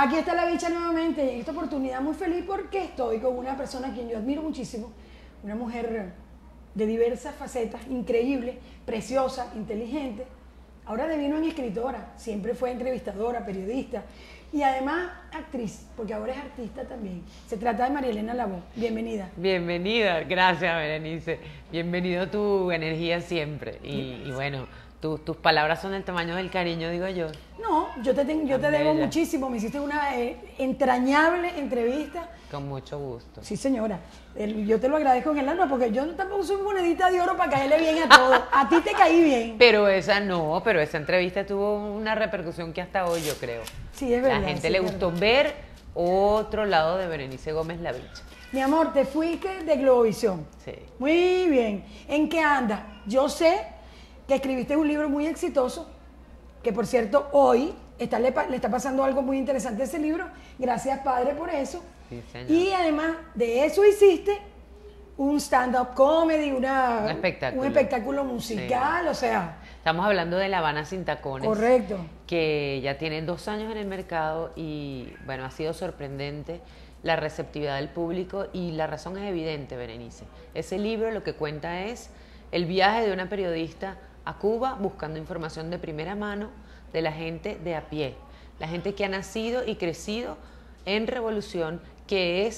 Aquí está la bicha nuevamente y en esta oportunidad muy feliz porque estoy con una persona a quien yo admiro muchísimo, una mujer de diversas facetas, increíble, preciosa, inteligente. Ahora devino en escritora, siempre fue entrevistadora, periodista y además actriz, porque ahora es artista también. Se trata de María Elena Labo. Bienvenida. Bienvenida, gracias Berenice. Bienvenido tu energía siempre. Y bueno, tus palabras son del tamaño del cariño, digo yo. No, yo te, tengo, yo te debo muchísimo. Me hiciste una eh, entrañable entrevista. Con mucho gusto. Sí, señora. yo te lo agradezco en el alma porque yo tampoco soy monedita de oro para caerle bien a todos. A ti te caí bien. Pero esa no, pero esa entrevista tuvo una repercusión que hasta hoy yo creo. Sí, es verdad. La gente le gustó ver otro lado de Berenice Gómez La Bicha. Mi amor, te fuiste de Globovisión. Sí. Muy bien. ¿En qué andas? Yo sé que escribiste un libro muy exitoso, que por cierto hoy está, le, está pasando algo muy interesante a ese libro. Gracias Padre por eso. y además de eso hiciste un stand-up comedy, una, un espectáculo, un espectáculo musical, o sea... Estamos hablando de La Habana sin tacones. Correcto. Que ya tiene dos años en el mercado y bueno, ha sido sorprendente la receptividad del público y la razón es evidente, Berenice. Ese libro lo que cuenta es el viaje de una periodista a Cuba buscando información de primera mano de la gente de a pie, la gente que ha nacido y crecido en revolución, que es